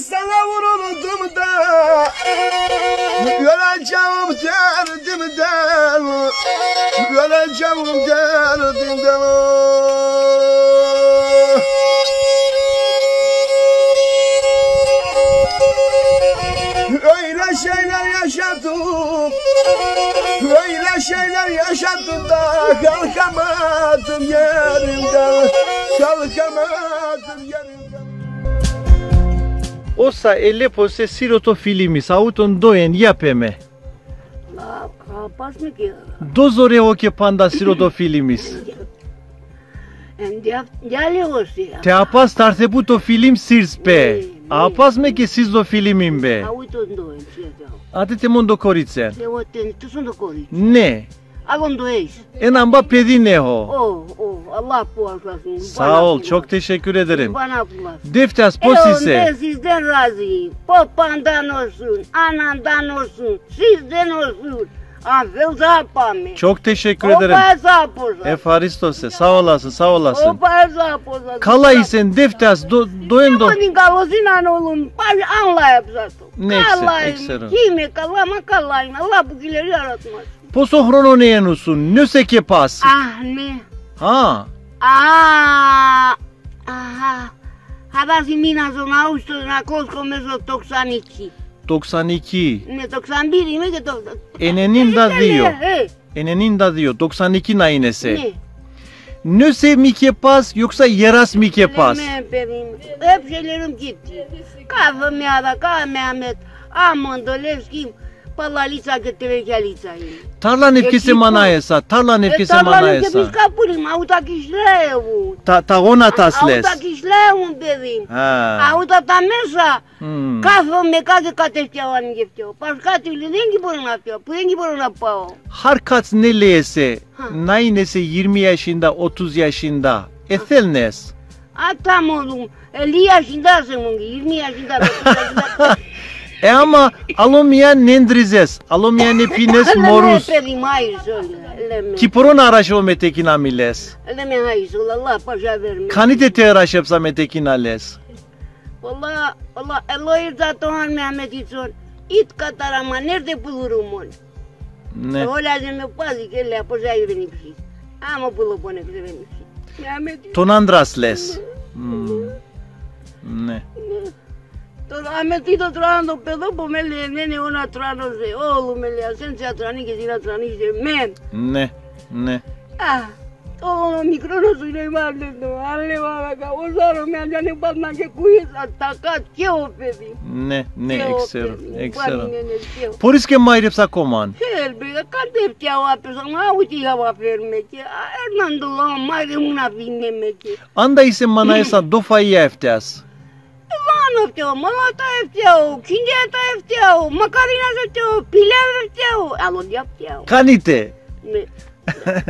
sana vuruldum da Öleceğim derdimden Öleceğim derdimden Öyle şeyler yaşadım. Öyle şeyler yaşadım da Kalkamadım yerimden. Kalkamadım όσα ελέπωσε σύρω το φίλι μη, σαού τον ντοεν, για πέμε. Τόσο ωραίο και πάντα σύρω το φίλι μη. Te apas tarte bu to film sirs pe. Apas me ke siz do filmim be. Atë të mund do Ναι. Agon do eis. Enan ba pedi ne ho. Oh oh Allah puaslasın. Sağ ol, çok teşekkür ederim. Bana bulasın. Deftas E onde posise. sizden razıyım. Babandan olsun, anandan olsun, sizden olsun. Afel zapami. Çok teşekkür ederim. Opa zapoza. Efaristose, sağ olasın, sağ olasın. Opa zapoza. Kala isen deftas do, doen do. Senin kalosinan oğlum. Bari anlayıp zaten. Ne ekser- Kalayım. ekserim. Kimi kalama kalayım. Allah bu gileri yaratmaz. Poso hrono ne yenusun, nöse ke pas. Ah ne? Ha. Ah. Aha. Havasi mina zona usto na kosko mezo 92. 92. Ne 91 mi ke 90? Enenin da diyor. He. Enenin da diyor 92 na inese. Ne? Nöse mi ke pas yoksa yeras mi ke pas? Leme benim. Hep şeylerim gitti. Kahve ya da kahve Mehmet. Palalica gătele ghealița ei. Tarla nevkisi e, manaye sa, tarla e, nevkisi manaye sa. Tarla nevkisi kapulim, auta kişlevu. Ta, ta ona tasles. Auta kişlevu bevim. Auta ta hmm. mesa. Kafo me kage kateştevan gefteo. Paşkatili rengi boruna peo, bu rengi boruna pao. Harkat neleyese, nainesi 20 yaşında, 30 yaşında. Ethelnes. Atam oğlum, 50 yaşındasın 20 yaşında, 30 yaşında. E ama alomia nendrizes, alomia nepines morus. Ki poron araşo metekin amiles. Kanite te araşepsa metekin ales. Valla, valla, Eloir Zatoğan Mehmet İzor. İt kadar ama nerede bulurum onu? Ne? O lazım yapmaz ki elle yapacağız benim şey. Ama bulup onu bize benim şey. Mehmet İzor. Tonandras les. Hmm. Ne? Ne? το τρώνε το παιδί που με λέει ναι ναι όλα τρώνε όλου με λέει ασέντσι ατρανή και την ατρανή και. Ε, ναι, ναι. Α, ο μικρός του είναι άλλε βάρακα, όσα ρωμιά για να πας να και κούγες και ο παιδί. Ναι, ναι, ξέρω, ε, ξέρω. Μπορείς και μάιρεψ ακόμα. Θέλει, ε, κάτι πια ο άπες, μα ούτε είχα βαφέρουμε και έρναν το λόγο μάιρε μου να με και. Αν τα είσαι μανά έφτιας φταίω, τα φταίω, τα φταίω, μακαρίνα φταίω, πηλιά φταίω, άλλο δια φταίω. Κάνετε. Ναι,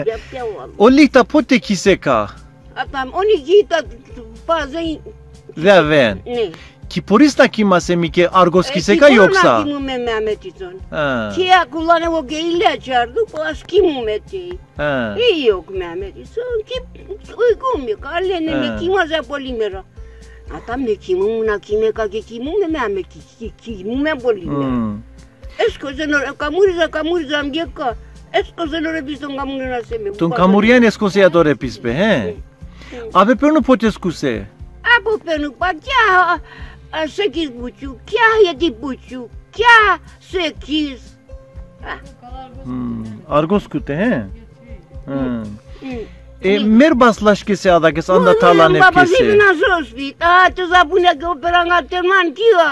δια πότε κυσέκα. Αταμ, όνει παζέι. Δεν. Ναι. Και μπορείς να κοιμάσαι Μικέ αργός κυσέκα ή όξα. Μπορώ να κοιμούμε με αμέτητον. Και ακουλάνε εγώ και ηλιά τσάρδου, ας κοιμούμε τι. Ή με αμέτητον. Και ουγούμε, καλένε με κοιμάζα πολύ μέρα. आता me ki mung na ki me ka ki ki mung me me ki ki ki mung me boli me. Es ko zeno ka muriza ka muriza am ge ka. Es ko zeno re bizon ga mung na se me. Tun ka murian es ko se adore pis be he. Abe pe nu potes ku se. Abu pe nu pa kia a se kis buçu. Kia ye di buçu. Kia se kis. Argos kute he. Hmm. E mirë bas lashkisi ada kës po, anda talan e kisi. Unë në shoshvi, a të zabune gë opera nga tërman kila.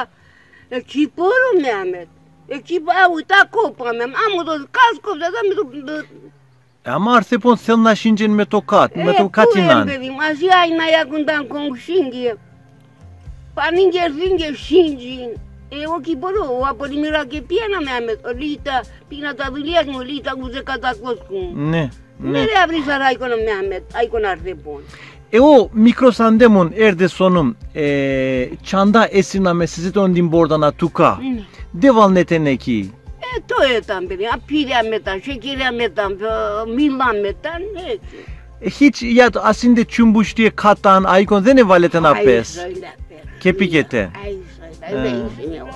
E qiporo me amet. E qipo e ta kopa me, a mu do të kas kopë, dhe me të... E ama arthi po në thellë në shingjen me tokat, me tokat i nanë. E, ku e mbevim, a si ajnë na ja këndan kongë shingje. Pa ningje shingje shingjin. E o kiporo, o apolimira ke pjena me amet. O lita, pina të aviljes, o lita ku se ka takos kumë. Ne. Mere abris ar aykonum Mehmet, aykon ar. E o mikrosandemon erde sonum e, çanda esiname sizi döndüm bordana tuka. Deval neteneki. E to etan beni, apilem etan, şekerem etan, milam etan ne e, Hiç ya asinde çumbuş diye katan aykon zene valeten apes. Kepikete. Ay söyle. Öyle işmiyor.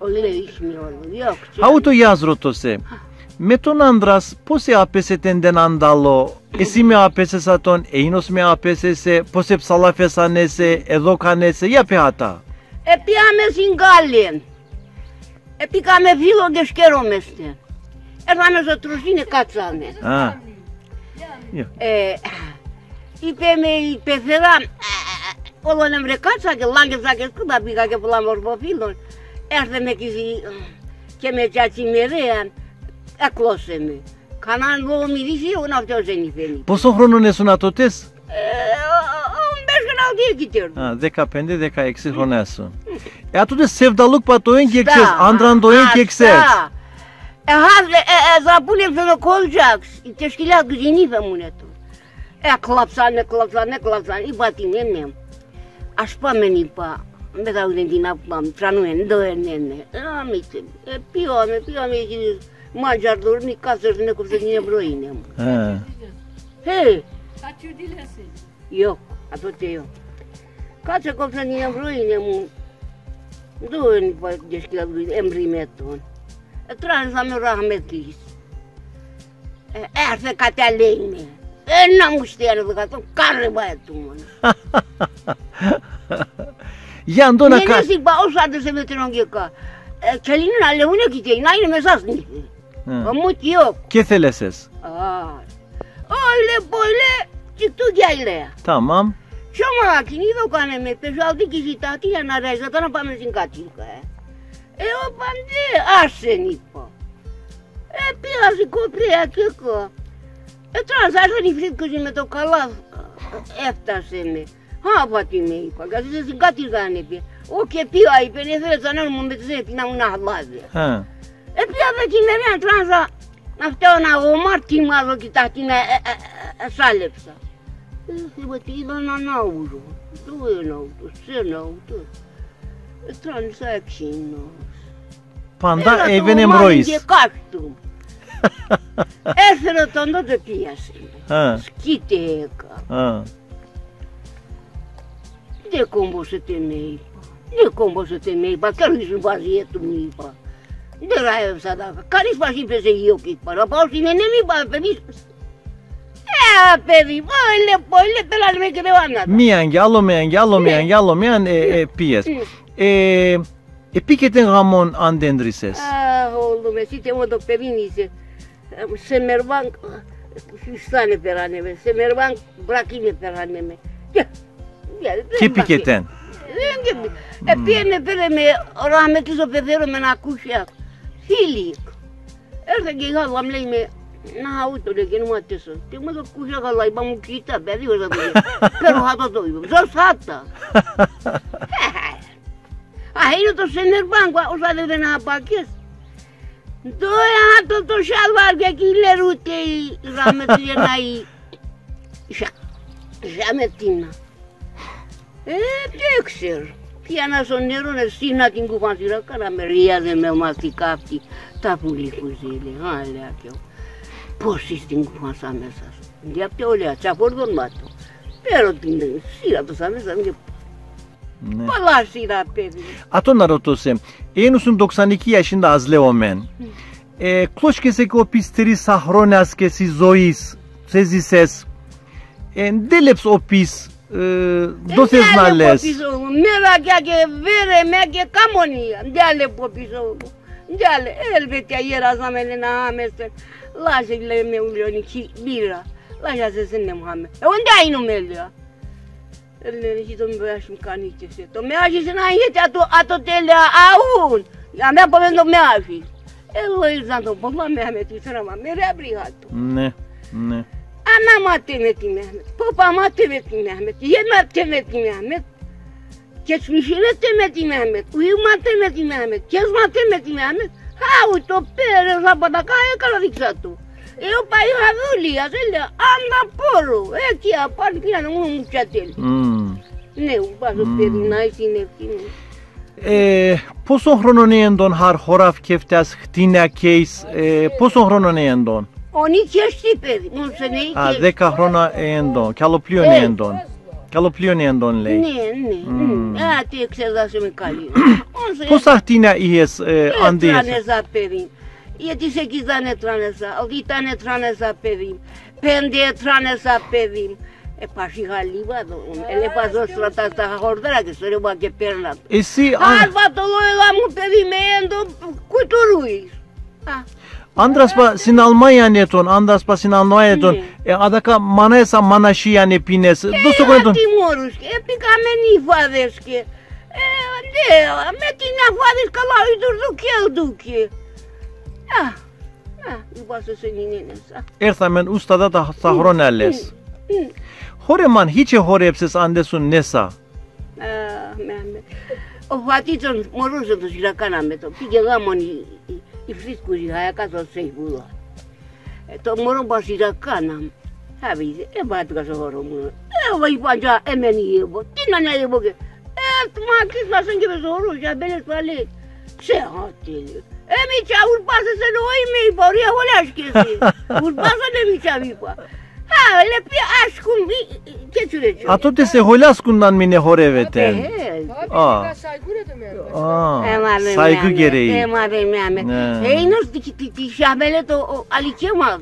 Öyle işmiyor. Yok. Havuto yazrotose. Ha. Meton andras pose apeseten andalo, esimi apese saton, einos me apesese, posep salafesanese, edokanese, yapi hata. E πήγαμε στην Γάλλη. Ε πήγαμε φίλο και σκέρομεστε. Έρθαμε στο τρουσίνι κάτσαμε. Ha. Ε, είπε με η πεθερά, όλο να βρε κάτσα και λάγκεψα και σκούτα πήγα και πολλά μορφοφίλων. Έρθε με και, και με τσατσιμερέα, έκλωσε με. Κανάν λόγο μυρίσει, ο αυτός δεν είπε. Πόσο χρόνο ήσουν τότες? Μπες και να δει κοιτέρ. Ha, 15-16 χρόνια ήσουν. E atunci sevdalık patoyun gekses, andran doyun gekses. E hazle, e, e, zapunem să coljax, te șchilea gâzini pe munetul. E klapsan, ne klapsan, ne klapsan, i bati nene. Aș pa meni pa, me dau de din apam, tranuen, doe nene. Amite, e pio me, pio Macarların ikaz sözüne kuzunine broyine. He. He. Kaçıyor dilesi. Yok, adote yok. Κάτσε κόψα την αυρούινε μου. Δεν υπάρχει δεσκιά δουλειά, εμπριμέτων. Τράζα με ραχμετής. Έρθε καταλήγει. Ένα μου στέλνω κατώ, κάρυμα έτοιμον. Για να τον. Είναι στην παόσα αντισεμετρινογγικά. Και λύνει να και να είναι μέσα στην Yok. Kefele ses. Aa, öyle böyle Τι geldi. Tamam. Ο και ζητά τι να πάμε στην κατσίκα. Ε, ε ο παντέ. Ε, πήγα στην κοπρία και εγώ. Ε, τώρα η με το καλά έφτασε ναι. με. Άβα τι με δεν στην κατσίκα ανέπη. Ω και πήγα, δεν θέλω να μου να μου να. Ε. Έπιαβε την μια τράζα αυτό να γομάρτι μάλλον κοιτά την ε, ε, ε, εσάλεψα. Έχουμε τι είδα να ναούζω. Το έναουτο, σε ναούτο. Τράνησα. Πάντα έβαινε ένα Έλα το κάτω. Έφερε τον τότε πιάσε. Σκίτε έκα. Δεν κόμπωσε την είπα. Δεν κόμπωσε την είπα. Καλή σου βαζία είπα. Δεν ράει ψάτα. Κανείς μας είπε σε γιο να πάω στην ενέμη παραπαιδείς. Ε, παιδί, πολύ, πολύ, πέλανε με κρεβάνα. Μίαν κι άλλο, μίαν κι άλλο, μίαν κι άλλο, μίαν πίες. Ναι. Ε, επίκεται γαμόν αν δεν τρισες. Όλο μες, σήτε μου το παιδί είσαι. Σε μερβάν, φυστάνε περάνε μες, σε μερβάν βρακίνε περάνε με. Και πικετέν. Επίενε πέρα με, ώρα με ο οπεδέρω με να ακούσει αυτό. Hilik. Esa que iba a hablar me na auto de que no mate eso. Tengo una cosa que la iba muquita, pero digo esa cosa. Pero jato todo, yo sata. Aí eu tô sendo banco, os adeudos na paquês. Doi jato tô salvar que aqui lerute e rametia na aí. Já, já metina. É, tem que. για να σωνέρουν εσύ να την κουπαντήρα, καραμερία δεν με μαθήκα αυτή, τα πουλή κουζίλη, άλλα πιο. Πώς είσαι την κουπαντήρα μέσα σου, για πιο ωραία, τσαφόρδον μάτω. Πέρω την σύρα το μέσα μου και ναι. Πολλά σύρα παιδί. Atın Naruto'su, en uzun 92 yaşında Azleomen. E, Kloşkesek o και sahron askesi zois, sezi ses. E, deleps o pis, dose znales. Mera gage vere mege kamonia. Ndale popiso. Ndale elbette yera zamele na ameste. Laje le me ulioni ki bira. Laje sesine muhamme. E unde ai numele ya? Elneni și domnul băiaș și-mi canice se. Domnul și se înainte ato atotele aun. A mea povem domnul mea fi. El îl zantom, pomla mea mea tu să rămă, merea brihatul. Ne, ne. Anama demedim Mehmet, babama demedim Mehmet, yemem demedim Mehmet. Geçmişine demedim Mehmet, uyuma demedim Mehmet, gezme demedim Mehmet. Ha uydu böyle sabada kaya kaladıksa tu. Eu pai Ravulia, ele anda poro, é que a parquinha não é muita dele. Νέου, βάζω περινάει στην ευθύνη. Ε, πόσο χρόνο είναι εντών χαρ χωράφ και φτιάς χτίνια κέις, ε, πόσο χρόνο είναι εντών. Oni geçti pedi. On seneyi geçti. Α, δέκα χρόνια έντον. Καλοπλίων έντον. Καλοπλίων έντον λέει. Ναι, ναι. ναι. Α, τι εξετάσαμε καλή. Πόσα ε, χτίνα είχες ε, αντίθεση. Τρανέζα παιδί. Γιατί σε εκεί ήταν τρανέζα. Ότι ήταν τρανέζα παιδί. Πέντε τρανέζα παιδί. Υπάρχει γαλίβαδο, ελέφαζο στρατά στα χορδέρα και στο ρεύμα και πέρνα. Εσύ... Άλβα το λόγο μου παιδί με έντο κουτουρούεις. Andras ba sin Almanya neton, Andras ba sin Almanya neton. E adaka manesa manaşiya ne pines. Dosto koneton. E Timorus, e pikame nifades ke. E ne, me tin afades kala uydurduk e, ki olduk ki. Ah. ah, ah. Erthamen ustada da sahron mm, elles. Mm, mm. Horeman hiç horepsiz andesun nesa. Ah, Mehmet. O vatiton moruzun da şirakan Ahmet. Pige gamon i wszystko říká, jaká to sejbula. To moram basira kanam. Sabe, é bática essa hormona. Eu vou empanjar, é menino, tira na eu porque é tomar que está sangue de zoro, já bem eu falei. Serrote. É me tchau, passa se não é me, por eu olhar esqueci. Por passa de me tchau, Öyle bir aşkın um, bir e, getireceğim. A toate se holească un anumine horeveten. Aa. Aa, saygı gereği. He. Hey nasıl ki ti ti şamele to alikema.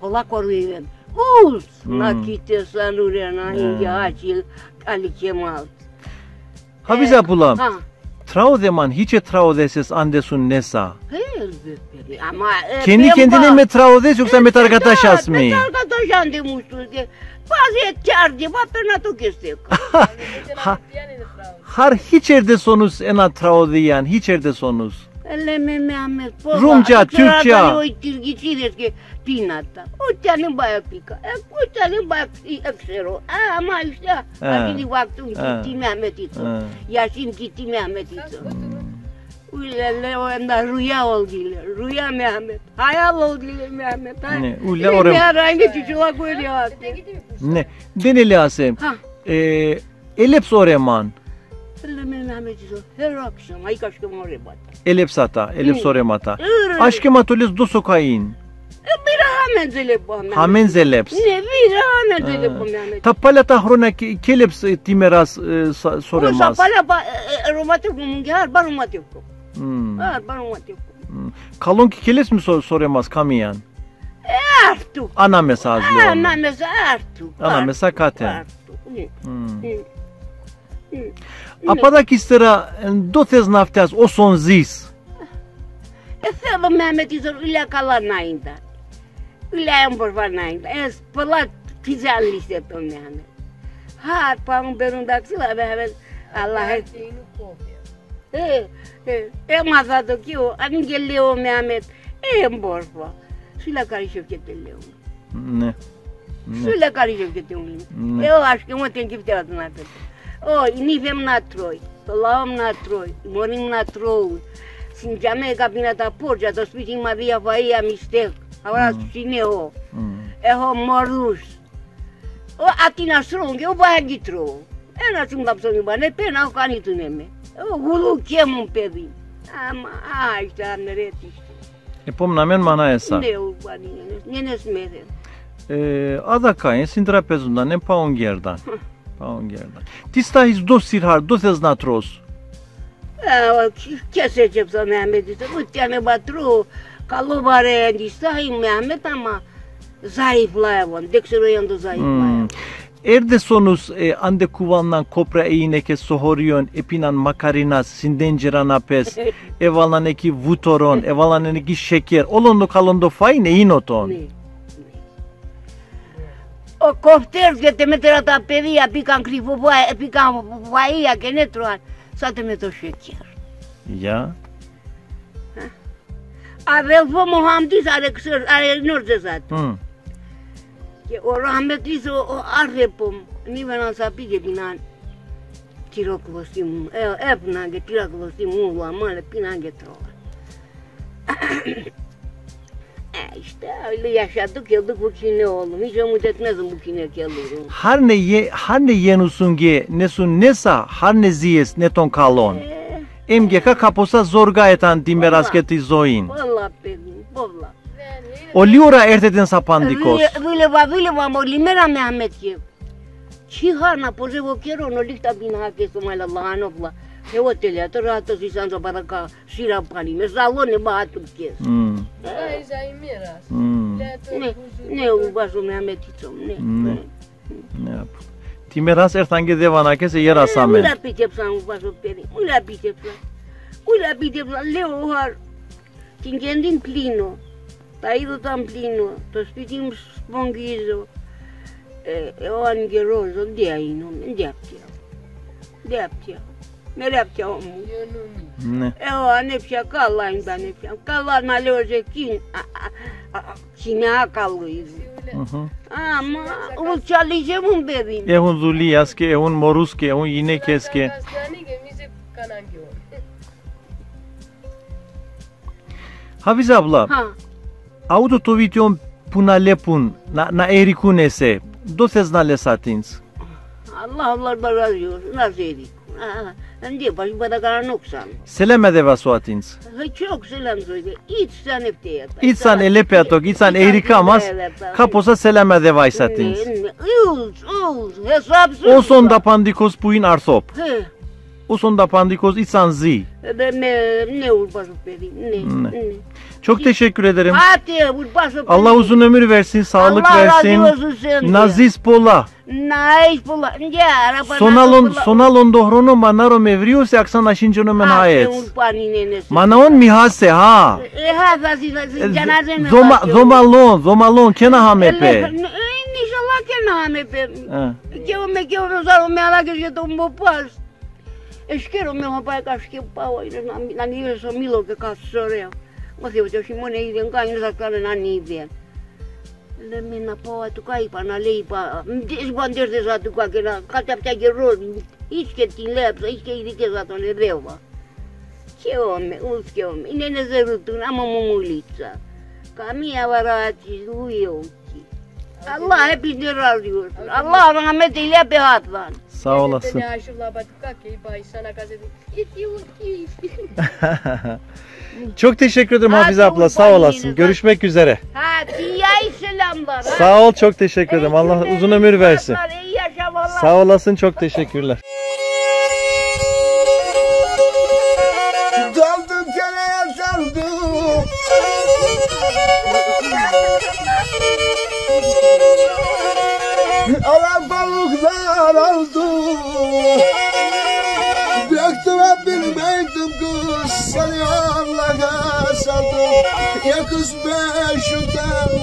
Kola koruyayım. Uz. Hmm. Nakite sanurena hinge açil alikema. Habiza ee, bulam. Trauzeman hiçe trauzesiz andesun nesa. He öldürdü. Ama e, Kendi kendine bak- mi travadayız yoksa met arkadaşas mı? Ben arkadaşan demiştim ki. Vaziyet çağırdı. Bapırına tükürsük. Ha, har hiç yerde sonuz ena travadiyan hiç yerde sonuz. Eleme Mehmet baba. Rumca, Türkçe. O içirgisidir ki dinata. O tane bayak pika. E, o tane bayak e, eksero. E, ama işte. He. Hani vaktim He. gitti Mehmet için. Yaşım gitti Mehmet için. Ulle onda rüya oldular. Rüya Mehmet. Hayal oldular Mehmet. Ha? Ne? Ulle oraya. Ne herhangi çocuklar görüyor aslında. Ne? Denili asem. Ha. Ee, Elep man. Her akşam ayık aşkım oraya bat. Elep sata, elep sore mata. Aşkım atuliz du sokayin. E, bir hamen zelep bu hamen. Hamen zelep. Ne bir hamen zelep bu hamen. Tapala tahruna kelep timeras e, sore mas. Tapala romatik mungar bar romatik. Mm. Ah, banu wati ko. Mm. Kalon ki keles mi sor soremaz kamiyan? E, artu. Ana mesazlı olma. Ana mesa artu. Ana mesa kate. Hmm. Apadak istera dotez naftas o son zis. Etheba Mehmet izor üle kalanayında. Üle embor vanayında. Es pala tizan liste tonne hane. Har pamuk berundak sila be hemen Allah her έμαθα το κύο, αν και λέω με αμέτ, ε, έμπορφα. Σίλα καρίσιο και te λέω. Ne. Σου λέει καρύζιο και τι μου Ναι. Εγώ ας και μου την κυφτέρα του να πέτω. Ω, η νύφη μου να τρώει, το λαό μου να τρώει, η μωρή μου να τρώει. Στην Τζαμέκα πίνα τα πόρτια, το σπίτι μου αδεία φαΐα μιστέκ. Αγορά του συνέχω. Hmm. Έχω μωρούς. Ω, απ' την αστρών και όπου άγγι τρώω. Ένα σου τα ψώνει πάνε, πένα έχω κάνει του ναι με. O Gulu chem un pedin. Am ai la neretin. E pom namen mana esa. Neu bani, nenes meden. E adaka sin trapezundan ne paun gerdan. paun gerdan. Tista hiç dos sirhar, dos ez natros. E, Keseceğim sana Mehmet'i. Bu tane batru kalobare endiştahim Mehmet ama zayıflayavon. Deksiro yandı zayıflayavon. Hmm. zayıflayamam. Erde sonus e, ande kuvandan kopra eineke sohorion epinan makarinas sindencerana pes evalan eki vutoron evalan eki şeker olondo kalondo fay ne inoton. Ναι. ναι. Ο κοφτέρς γιατί μέτρα τα παιδιά πήγαν κρυφοβάια, πήγαν βαΐα και νέτρωαν, σαν με το σεκέρ. Ya. Αδελφό μου Χαμτής αρεγνώριζε Hmm. Και ο Ράμετρης ο, ο Άρρεπομ, νίβαιναν σα πήγε την άλλη. Τυροκοστή μου, ε, έπνα και τυροκοστή μου, λαμάλε, πίναν και τρώγα. Her ne ye, her ne yenusun ge, ne sun nesa, her ne ziyes, ne ton kalon. Emgeka kaposa zorga etan dimber asketi zoin. Valla pegin, valla. Όλη ώρα έρθετε σαν πάντικος. Δούλευα, δούλευα, όλη μέρα με αμέτια. Τι χάνα, πως εγώ καιρό, νολίχ πίνα και στο μαλλαλά. Εγώ τέλεια, τώρα το ζήσαν το παρακά, σειρά πάλι, με σαλόνε μπα άτουρκες. Άιζα η. Ναι, ναι βάζω με αμέτητσο, ναι, ναι. Ναι, Τι μέρας έρθαν και δεν βανακές, γέρασαμε. Ε, ούλα πίτεψαν, βάζω παιδί, ούλα πίτεψαν. Ούλα πίτεψαν, λέω, την κέντριν πλύνω. Daí do Tamplino, to spidím spongizo, on aqui? dejno, deptja. aqui? Me reptja aqui, Ne. Evo, nepša anepia, im da nepša. Kala na lože kin, kina kalu izu. Ama, un é um bebim. é um zuli aske, e un moruske, e un inek eske. Hafize abla. Ha. Auto to vition puna lepun na na erikunese. Doses na lesatins. Allah Allah barazıyor. Nasıl edik? Ha. Ndi baş bada kana noksan. Seleme deva suatins. Ha çok selam söyle. İç sen hep de yat. İtsan elepeatok, itsan erikamas. Kaposa seleme deva isatins. Uz, uz. Hesapsız. O son da pandikos puin arsop. He. O son da pandikos itsan zi. Ben ne ne vereyim. Ne? Ne? Çok teşekkür ederim. Allah uzun ömür versin, sağlık Allah versin. Nazis pola. Ya araba. Sonalon sonalon dohrono manaro mevrios aksan aşincono men hayet. Manaon mihase ha. E mi? Zoma zomalon, zomalon kena hamepe. İnşallah ki name pe. Ha. Que me que me usar me ala que yo tomo pas. Εσκέρομαι να πάει κασκή που ότι είναι, να, να ανοίγει στο μήλο και κάθεις ωραία. Μα θέλω ότι ο Σιμών είδε κάνει, δεν θα κάνει να ανοίγει. Λέμε να πω, α, του κάει να λέει, είπα, τις μπαντές δεν θα του κάνει, να κάτι από τα γερός, είσαι και τη λέψα, είσαι και ειδικές θα τον εδέωμα. Χαίωμαι, ούς χαίωμαι, είναι ένα ζερουτούν, άμα μου μου λίτσα. Καμία βαράτσι, δουλειόκι. Αλλά έπινε ράδιο, Αλλά να με τη λέει, Sağ olasın. Çok teşekkür ederim Hafize abla. Sağ olasın. Görüşmek üzere. Sağ ol, çok teşekkür ederim. Allah uzun ömür versin. Sağ olasın, çok teşekkürler. Eu com os beijos dela tá?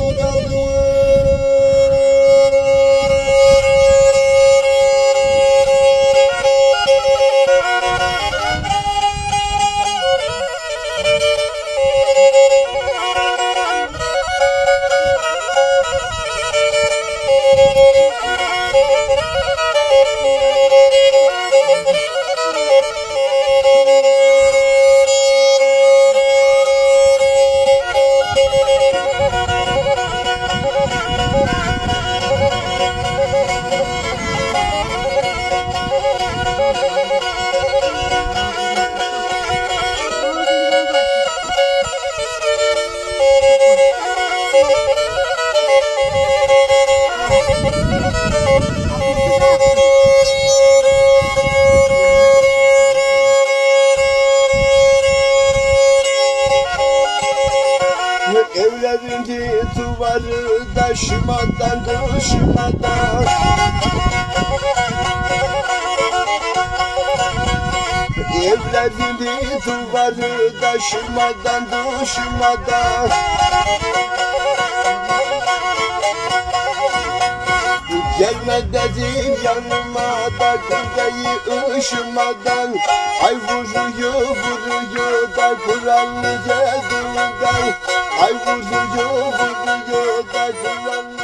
Evlerindi duvarı taşımadan taşımadan Evlerindi duvarı taşımadan taşımadan Gelme dedim yanıma da kıdayı ışımadan. Ay vuruyor vuruyor da kurallı ceduldan Ay vuruyor vuruyor da kurallı